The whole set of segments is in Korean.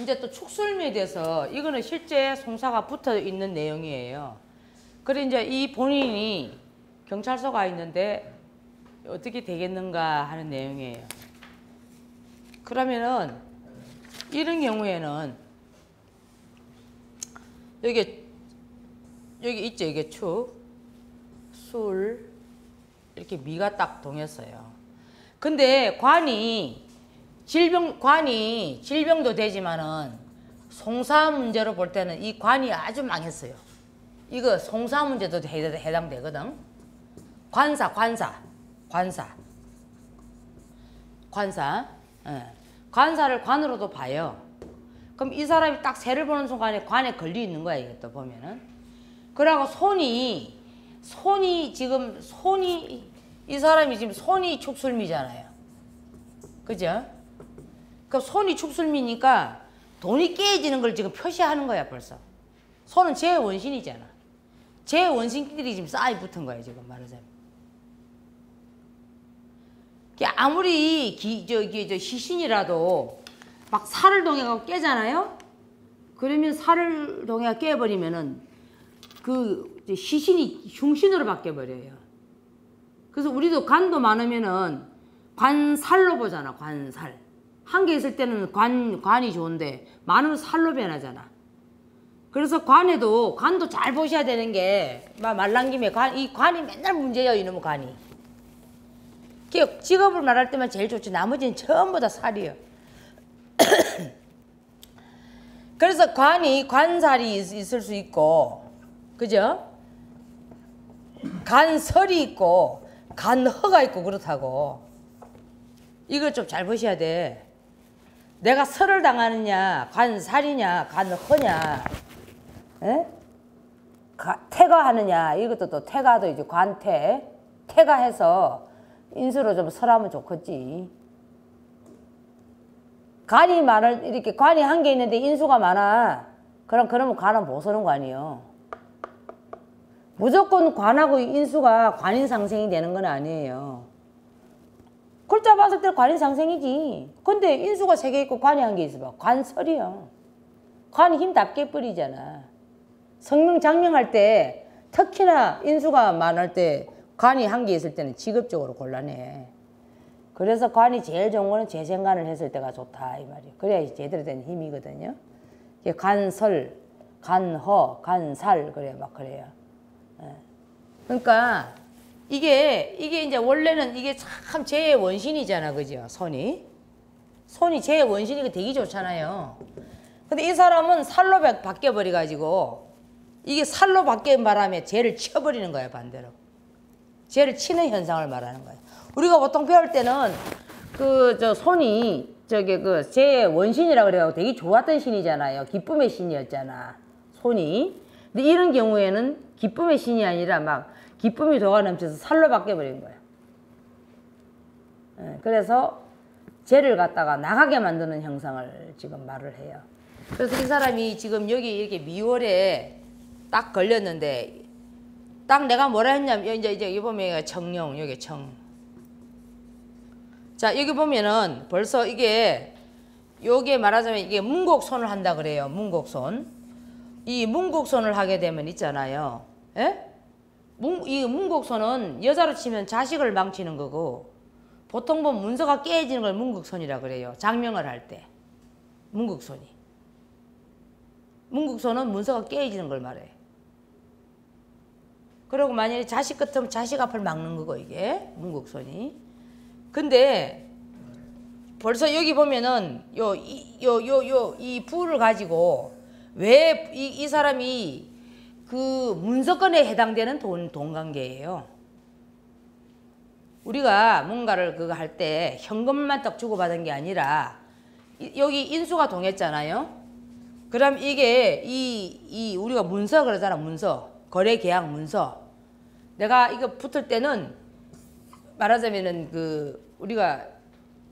이제 또 축술미에 대해서 이거는 실제 송사가 붙어 있는 내용이에요. 그래 이제 이 본인이 경찰서 가 있는데 어떻게 되겠는가 하는 내용이에요. 그러면은 이런 경우에는 여기 여기 있죠 이게 축, 술 이렇게 미가 딱 동했어요. 근데 관이 질병 관이 질병도 되지만은 송사 문제로 볼 때는 이 관이 아주 망했어요. 이거 송사 문제도 해- 해당되거든. 관사 관사 관사 관사 예. 관사를 관으로도 봐요. 그럼 이 사람이 딱 새를 보는 순간에 관에 걸려 있는 거야 이것도 보면은. 그러고 손이 손이 지금 손이 이 사람이 지금 손이 축술미잖아요. 그죠? 그 손이 축술미니까 돈이 깨지는 걸 지금 표시하는 거야 벌써. 손은 제 원신이잖아. 제 원신끼리 지금 쌓이 붙은 거야 지금 말하자면. 아무리 기, 저기 저 시신이라도 막 살을 동해가고 깨잖아요. 그러면 살을 동해가 깨버리면은 그 시신이 흉신으로 바뀌어 버려요. 그래서 우리도 간도 많으면은 관살로 보잖아. 관살. 한 개 있을 때는 관 관이 좋은데 많으면 살로 변하잖아. 그래서 관에도 관도 잘 보셔야 되는 게 마- 말란 김에 관, 이 관이 맨날 문제예요. 이놈의 관이. 직업을 말할 때만 제일 좋지. 나머지는 전부 다 살이에요. 그래서 관이 관살이 있- 있을 수 있고, 그죠? 간설이 있고, 간허가 있고 그렇다고. 이걸 좀 잘 보셔야 돼. 내가 설을 당하느냐, 간살이냐, 간허냐, 에? 가- 태가하느냐, 이것도 또 태가도 이제 관태, 태가해서 인수로 좀 설하면 좋겠지. 관이 많을 이렇게 관이 한 개 있는데 인수가 많아. 그럼 그러면 관은 못 서는 거 아니에요. 무조건 관하고 인수가 관인 상생이 되는 건 아니에요. 글자 봤을 때 관인 상생이지. 근데 인수가 세 개 있고 관이 한 개 있어 봐. 관설이야. 관이 힘다 깨버리잖아. 성명 장명할 때 특히나 인수가 많을 때 관이 한 개 있을 때는 직업적으로 곤란해. 그래서 관이 제일 좋은 거는 재생관을 했을 때가 좋다 이 말이에요. 그래야 제대로 된 힘이거든요. 간설, 간허, 간살 그래 막 그래요. 예. 그러니까 이게 이게 이제 원래는 이게 참제 원신이잖아, 그죠? 손이 손이 제 원신이고 되게 좋잖아요. 근데 이 사람은 살로 바- 바뀌어 버려 가지고 이게 살로 바뀐 바람에 죄를 쳐버리는 거예요 반대로. 죄를 치는 현상을 말하는 거예요. 우리가 보통 배울 때는 그 저 손이 저기 그제 원신이라 그래가지고 되게 좋았던 신이잖아요. 기쁨의 신이었잖아. 손이. 근데 이런 경우에는 기쁨의 신이 아니라 막 기쁨이 도가 넘쳐서 살로 바뀌어 버린 거예요. 예, 그래서 죄를 갖다가 나가게 만드는 형상을 지금 말을 해요. 그래서 이 사람이 지금 여기 이렇게 미월에 딱 걸렸는데 딱 내가 뭐라 했냐면 이제 이제 여기 보면 청룡 여기 청. 자 여기 보면은 벌써 이게 요게 말하자면 이게 문곡손을 한다 그래요. 문곡손. 이 문곡손을 하게 되면 있잖아요. 예? 문, 이 문곡손은 여자로 치면 자식을 망치는 거고 보통 보면 문서가 깨지는 걸 문곡손이라 그래요. 장명을 할 때. 문곡손이. 문곡손은 문서가 깨지는 걸 말해. 그리고 만약에 자식 같으면 자식 앞을 막는 거고 이게 문곡손이. 근데 벌써 여기 보면은 요 이 요 요 요 이 부를 가지고 왜 이 이 사람이 그 문서건에 해당되는 돈 돈 관계예요. 우리가 뭔가를 그거 할 때 현금만 딱 주고받은 게 아니라 이- 여기 인수가 동했잖아요. 그럼 이게 이, 이 우리가 문서 그러잖아 문서 거래 계약 문서 내가 이거 붙을 때는 말하자면은 그 우리가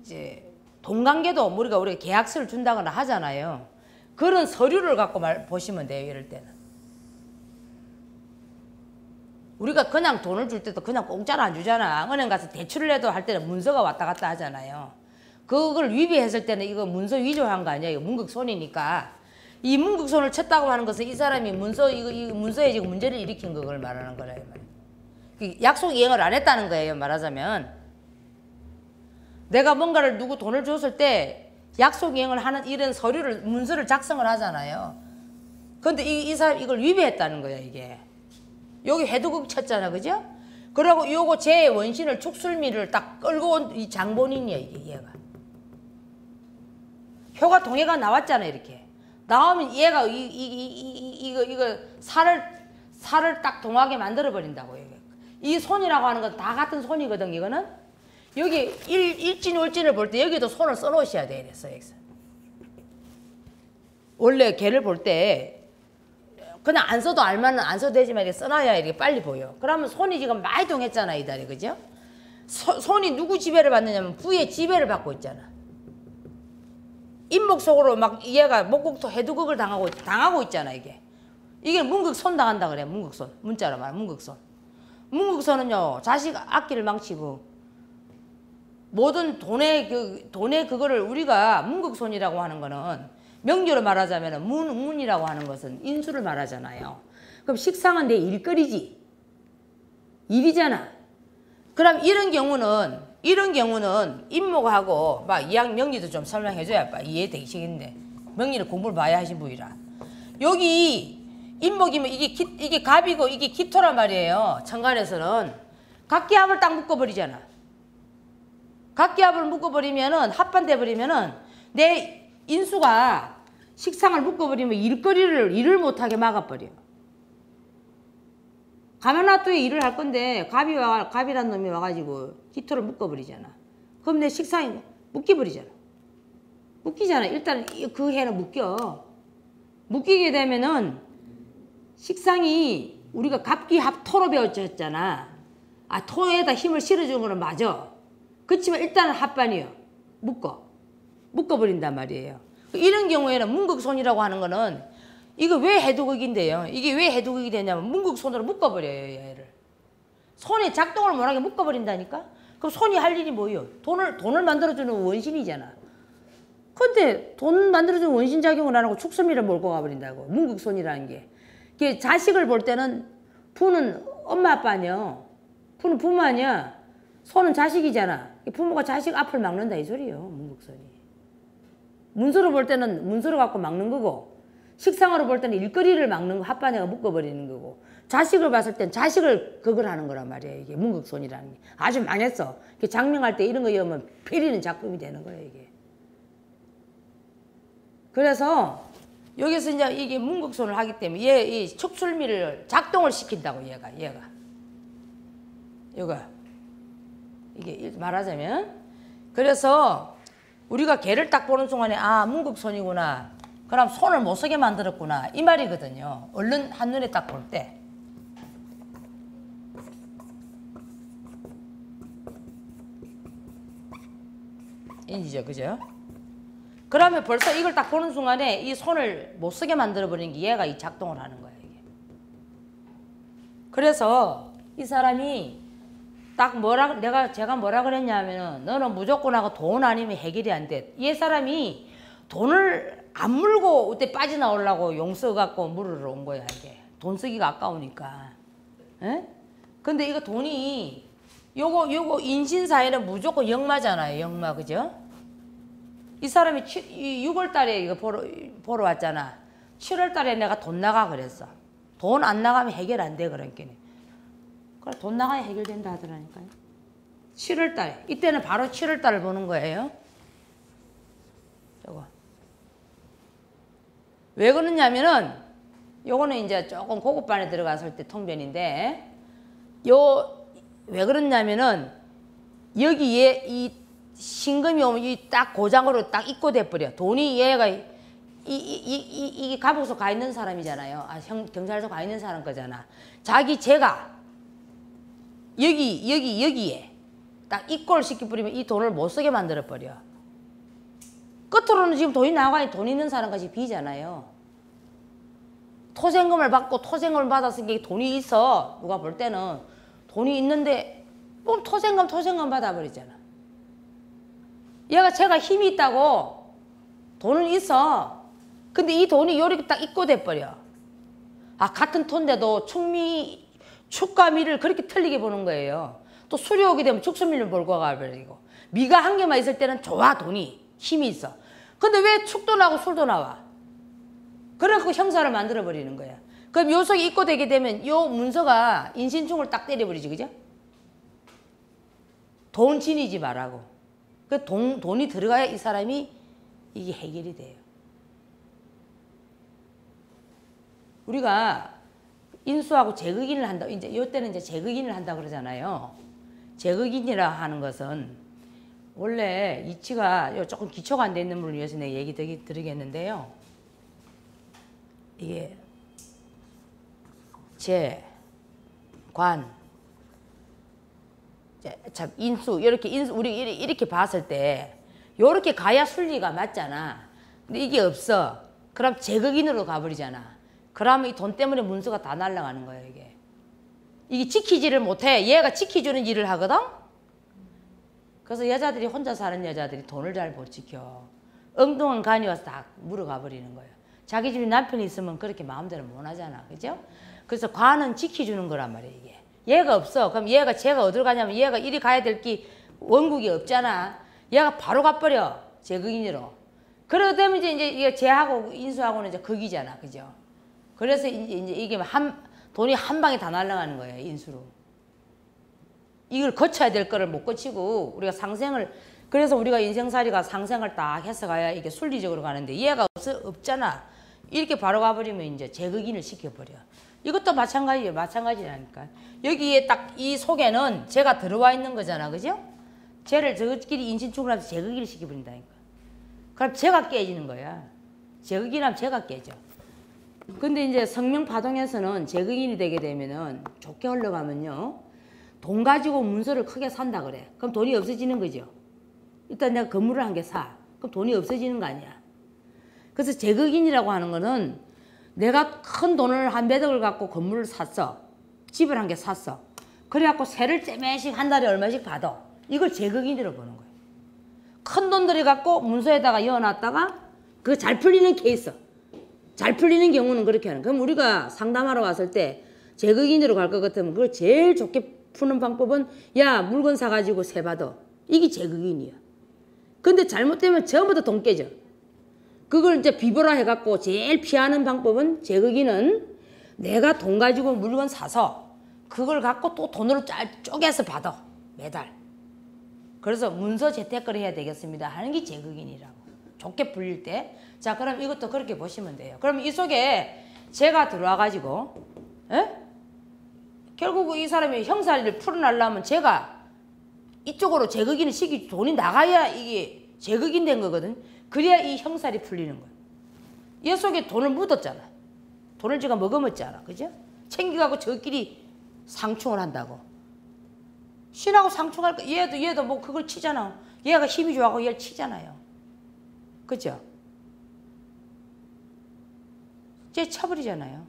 이제 동관계도 우리가 우리가 계약서를 준다거나 하잖아요. 그런 서류를 갖고 말 보시면 돼요. 이럴 때는 우리가 그냥 돈을 줄 때도 그냥 공짜로 안 주잖아. 은행 가서 대출을 해도 할 때는 문서가 왔다 갔다 하잖아요. 그걸 위배했을 때는 이거 문서 위조한 거 아니야? 이거 문극손이니까. 이 문극손을 쳤다고 하는 것은 이 사람이 문서 이거, 이 문서에 지금 문제를 일으킨 그걸 말하는 거라 약속 이행을 안 했다는 거예요. 말하자면 내가 뭔가를 누구 돈을 줬을 때 약속 이행을 하는 이런 서류를 문서를 작성을 하잖아요. 근데 이, 이 사람 이걸 위배했다는 거야 이게. 여기 해두국 쳤잖아, 그죠? 그러고 요거 제 원신을 축술미를 딱 끌고 온 이 장본인이야 이게 얘가. 효가 동해가 나왔잖아 이렇게. 나오면 얘가 이, 이, 이, 이, 이거 이거 살을 살을 딱 동하게 만들어 버린다고 이게. 이 손이라고 하는 건 다 같은 손이거든 이거는. 여기 일, 일진 월진을 볼 때 여기도 손을 써 놓으셔야 돼 이랬어 여기서. 원래 개를 볼때 그냥 안 써도 알만은 안 써도 되지만 이렇게 써놔야 이렇게 빨리 보여. 그러면 손이 지금 많이 동했잖아 이달에 그죠? 소, 손이 누구 지배를 받느냐면 부의 지배를 받고 있잖아. 인목 속으로 막 얘가 목국토 해두극을 당하고 당하고 있잖아 이게. 이게 문극손 당한다 그래 문극손 문자로 말해 문극손. 문극손은요 자식 악기를 망치고 모든 돈의 그 돈의 그거를 우리가 문극손이라고 하는 거는 명료로 말하자면 문운이라고 하는 것은 인수를 말하잖아요. 그럼 식상은 내 일거리지. 일이잖아. 그럼 이런 경우는 이런 경우는 인목하고 막 이양 명리도 좀 설명해줘야 이해되기 시겠는데 명리를 공부를 봐야 하신 분이라 여기 인목이면 이게 기, 이게 갑이고 이게 기토란 말이에요. 천간에서는 각기합을 딱 묶어버리잖아. 각기합을 묶어버리면은 합반돼 버리면은 내 인수가 식상을 묶어버리면 일거리를 일을 못하게 막아버려. 놔두에 일을 할 건데 갑이 와 갑이란 놈이 와가지고 기토를 묶어버리잖아. 그럼 내 식상이 묶여버리잖아. 묶이잖아. 일단 그 해는 묶여. 묶이게 되면은 식상이 우리가 갑기합 토로 배웠잖아. 아 토에다 힘을 실어주는 거는 맞아. 그렇지만 일단은 합반이요. 묶어. 묶어버린단 말이에요. 이런 경우에는 문극손이라고 하는 거는 이거 왜 해두극인데요? 이게 왜 해두극이 되냐면 문극손으로 묶어버려요, 얘를. 손이 작동을 못하게 묶어버린다니까? 그럼 손이 할 일이 뭐예요? 돈을, 돈을 만들어주는 원신이잖아. 근데 돈 만들어주는 원신 작용을 안 하고 축소미를 몰고 가버린다고. 문극손이라는 게. 그 자식을 볼 때는 부는 엄마 아빠 아니야. 부는 부모 아니야. 손은 자식이잖아. 부모가 자식 앞을 막는다 이 소리예요. 문극손이. 문서로 볼 때는 문서로 갖고 막는 거고 식상으로 볼 때는 일거리를 막는 거 합반에가 묶어버리는 거고 자식을 봤을 땐 자식을 그걸 하는 거란 말이에요. 이게 문극손이라는 게. 아주 망했어. 장명할 때 이런 거 여면 피리는 작품이 되는 거예요. 이게. 그래서 여기서 이제 이게 문극손을 하기 때문에 얘이 촉출미를 작동을 시킨다고 얘가 얘가 얘가 이게 말하자면 그래서 우리가 개를 딱 보는 순간에 아 문극손이구나. 그럼 손을 못 쓰게 만들었구나. 이 말이거든요. 얼른 한눈에 딱 볼 때. 인지죠 그죠? 그러면 벌써 이걸 딱 보는 순간에 이 손을 못 쓰게 만들어 버리는 게 얘가 이 작동을 하는 거예요 그래서 이 사람이 딱 뭐라 내가 제가 뭐라 그랬냐면은 너는 무조건 하고 돈 아니면 해결이 안 돼. 얘 사람이 돈을 안 물고 그때 빠져나오려고 용서 갖고 물으러 온 거야 이게. 돈 쓰기가 아까우니까. 에? 근데 이거 돈이 요거 요거 인신사에는 무조건 역마잖아요. 역마 그죠? 이 사람이 6월 달에 이거 보러 보러 왔잖아. 7월 달에 내가 돈 나가 그랬어. 돈 안 나가면 해결 안 돼 그러니까. 그래 돈 나가야 해결된다 하더라니까요. 7월 달 이때는 바로 7월 달을 보는 거예요. 저거. 왜 그러냐면은 요거는 이제 조금 고급반에 들어갔을 때 통변인데 요 왜 그러냐면은 여기에 이 신금이 오면 이 딱 고장으로 딱 입고돼 버려. 돈이 얘가 이, 이, 이, 이, 이게 감옥소 가 있는 사람이잖아요. 아, 형, 경찰서 가 있는 사람 거잖아. 자기 제가 여기 여기 여기에 딱 입골 시켜버리면 이 돈을 못 쓰게 만들어 버려. 끝으로는 지금 돈이 나와야 돈 있는 사람까지 비잖아요. 토생금을 받고 토생금을 받았으니까 돈이 있어. 누가 볼 때는 돈이 있는데 뭐 토생금 토생금 받아버리잖아. 얘가 제가 힘이 있다고 돈은 있어. 근데 이 돈이 요렇게 딱 입고 돼 버려. 아 같은 톤데도 축미 축과 미를 그렇게 틀리게 보는 거예요. 또 수리 오게 되면 축수미를 몰고 가버리고 미가 한 개만 있을 때는 좋아 돈이 힘이 있어. 근데 왜 축도 나고 술도 나와? 그래갖고 형사를 만들어 버리는 거야. 그럼 요 속에 입고 되게 되면 요 문서가 인신충을 딱 때려버리지 그죠? 돈 지니지 말라고. 그 돈, 돈이 들어가야 이 사람이 이게 해결이 돼요. 우리가 인수하고 제극인을 한다. 이제 이때는 이제 제극인을 한다 그러잖아요. 제극인이라 하는 것은 원래 이치가 요 조금 기초가 안 돼 있는 분을 위해서 내 얘기 드리, 드리겠는데요. 이게 제, 관, 자, 참 인수 이렇게 인수 우리 이렇게, 이렇게 봤을 때 요렇게 가야 순리가 맞잖아. 근데 이게 없어. 그럼 제극인으로 가버리잖아. 그러면 이 돈 때문에 문서가 다 날아가는 거야 이게. 이게 지키지를 못해. 얘가 지키주는 일을 하거든. 그래서 여자들이 혼자 사는 여자들이 돈을 잘 못 지켜. 엉뚱한 간이 와서 다 물어가 버리는 거예요. 자기 집에 남편이 있으면 그렇게 마음대로 못 하잖아. 그죠? 그래서 관은 지켜주는 거란 말이야 이게. 얘가 없어. 그럼 얘가 제가 어디로 가냐면 얘가 이리 가야 될 게 원국이 없잖아. 얘가 바로 가버려. 제극인으로. 그러다 보면 이제, 이제 이게 쟤하고 인수하고는 이제 극이잖아. 그죠? 그래서 이제, 이제 이게 한, 돈이 한 방에 다 날아가는 거예요. 인수로. 이걸 거쳐야 될 거를 못 거치고 우리가 상생을 그래서 우리가 인생살이가 상생을 딱 해서 가야 이게 순리적으로 가는데 얘가 없, 없잖아. 이렇게 바로 가버리면 이제 제극인을 시켜버려. 이것도 마찬가지예요. 마찬가지라니까. 여기에 딱 이 속에는 제가 들어와 있는 거잖아. 그죠? 쟤를 저끼리 인신축을 하면서 제극인을 시켜버린다니까. 그럼 제가 깨지는 거야. 제극인하면 제가 깨져. 근데 이제 성명 파동에서는 제극인이 되게 되면은 좋게 흘러가면요. 돈 가지고 문서를 크게 산다 그래. 그럼 돈이 없어지는 거죠. 일단 내가 건물을 한 개 사. 그럼 돈이 없어지는 거 아니야. 그래서 제극인이라고 하는 거는 내가 큰 돈을 한 몇억을 갖고 건물을 샀어. 집을 한 개 샀어. 그래갖고 세를 째매씩 한 달에 얼마씩 받아. 이걸 제극인이라고 보는 거예요. 큰 돈들이 갖고 문서에다가 이어놨다가 그거 잘 풀리는 케이스. 잘 풀리는 경우는 그렇게 하는. 그럼 우리가 상담하러 왔을 때 제극인으로 갈 것 같으면 그걸 제일 좋게 푸는 방법은 야 물건 사가지고 세 받아. 이게 제극인이야. 근데 잘못되면 다돈 깨져. 그걸 이제 비보라 해갖고 제일 피하는 방법은 제극인은 내가 돈 가지고 물건 사서 그걸 갖고 또 돈으로 짤 쪼개서 받아 매달. 그래서 문서 재테크를 해야 되겠습니다 하는 게 제극인이라고. 좋게 불릴 때. 자 그럼 이것도 그렇게 보시면 돼요. 그럼 이 속에 제가 들어와 가지고 에? 결국 이 사람이 형사를 풀어내려면 제가 이쪽으로 제극인을 시키 돈이 나가야 이게 제극인 된 거거든. 그래야 이 형살이 풀리는 거야. 얘 속에 돈을 묻었잖아. 돈을 제가 먹어먹잖아. 그죠? 챙겨가고 저끼리 상충을 한다고. 신하고 상충할 거, 얘도, 얘도 뭐 그걸 치잖아. 얘가 힘이 좋아하고 얘를 치잖아요. 그죠? 쟤 쳐버리잖아요.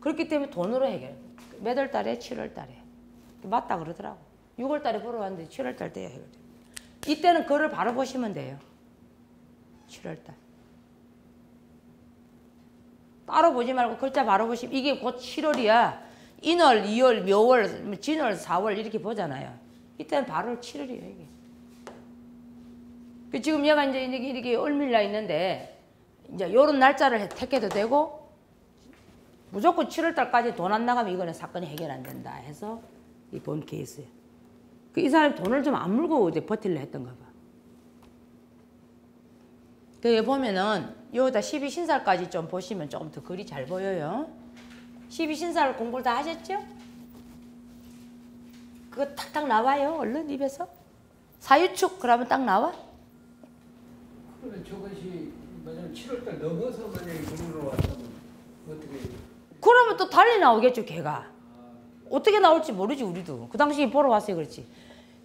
그렇기 때문에 돈으로 해결. 몇월 달에? 7월 달에. 맞다 그러더라고. 6월 달에 보러 왔는데 7월 달 돼야 해결돼. 이때는 그거를 바로 보시면 돼요. 7월 달. 따로 보지 말고 글자 바로 보시면 이게 곧 7월이야. 인월, 2월, 묘월, 진월, 4월 이렇게 보잖아요. 이때는 바로 7월이에요, 이게. 그 지금 얘가 이제 이렇게 얼밀려 있는데 이제 요런 날짜를 택해도 되고 무조건 7월 달까지 돈 안 나가면 이거는 사건이 해결 안 된다 해서 이 본 케이스예요. 그이 사람이 돈을 좀 안 물고 이제 버틸려 했던가 봐. 그 보면은 여기다 12신살까지 좀 보시면 조금 더 글이 잘 보여요. 12신살 공부를 다 하셨죠? 그거 탁탁 나와요. 얼른 입에서. 사유축 그러면 딱 나와? 그러면 저것이 만약 7월달 넘어서 만약에 공으로 왔다면 어떻게 그러면 또 달리 나오겠죠, 걔가. 어떻게 나올지 모르지, 우리도. 그 당시에 보러 왔어요, 그렇지.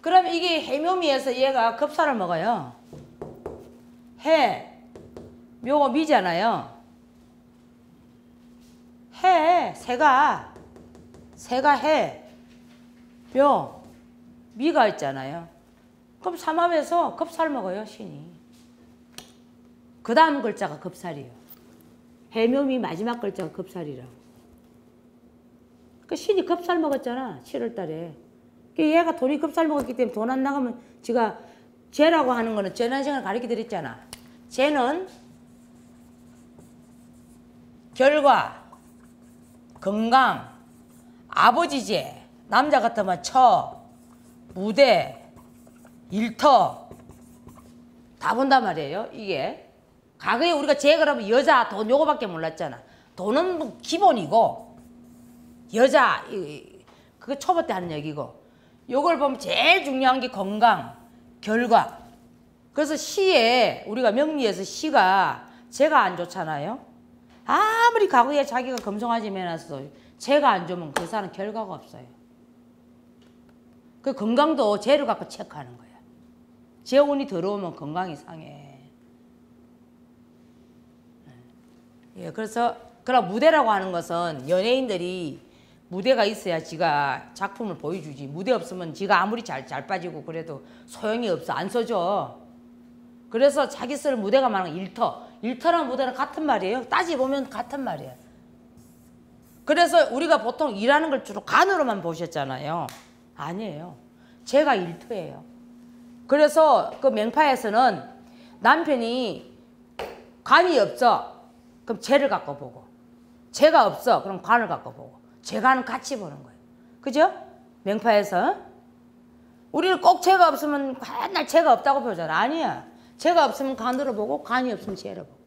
그러면 이게 해묘미에서 얘가 급사를 먹어요. 해, 묘가 미잖아요. 해, 새가, 새가 해, 묘, 미가 있잖아요. 그럼 삼합에서 급살 먹어요, 신이. 그 다음 글자가 급살이에요. 해묘미 마지막 글자가 급살이라고. 그 신이 급살 먹었잖아, 7월 달에. 그 얘가 돈이 급살 먹었기 때문에 돈 안 나가면 지가 죄라고 하는 거는 재난생을 가르쳐 드렸잖아. 죄는 결과, 건강, 아버지 죄, 남자 같으면 처, 무대, 일터 다 본단 말이에요. 이게 과거에 우리가 죄 그러면 여자 돈 요거밖에 몰랐잖아. 돈은 뭐 기본이고 여자 이- 그거 초보 때 하는 얘기고 요걸 보면 제일 중요한 게 건강, 결과. 그래서 시에 우리가 명리에서 시가 제가 안 좋잖아요. 아무리 과거에 자기가 검성하지 해놨어. 제가 안 좋으면 그 사람 결과가 없어요. 그 건강도 재를 갖고 체크하는 거야. 재운이 들어오면 건강이 상해. 예, 그래서 그럼 무대라고 하는 것은 연예인들이 무대가 있어야 지가 작품을 보여주지. 무대 없으면 지가 아무리 잘, 잘 빠지고 그래도 소용이 없어. 안 써줘. 그래서 자기 쓸 무대가 많은 일터. 일터랑 무대는 같은 말이에요. 따지보면 같은 말이에요. 그래서 우리가 보통 일하는 걸 주로 간으로만 보셨잖아요. 아니에요. 제가 일터예요. 그래서 그 맹파에서는 남편이 관이 없어. 그럼 죄를 갖고 보고. 죄가 없어. 그럼 관을 갖고 보고. 죄가는 같이 보는 거예요. 그죠? 맹파에서. 우리는 꼭 죄가 없으면 맨날 죄가 없다고 보잖아. 아니야. 죄가 없으면 간으로 보고 관이 없으면 죄로 보고.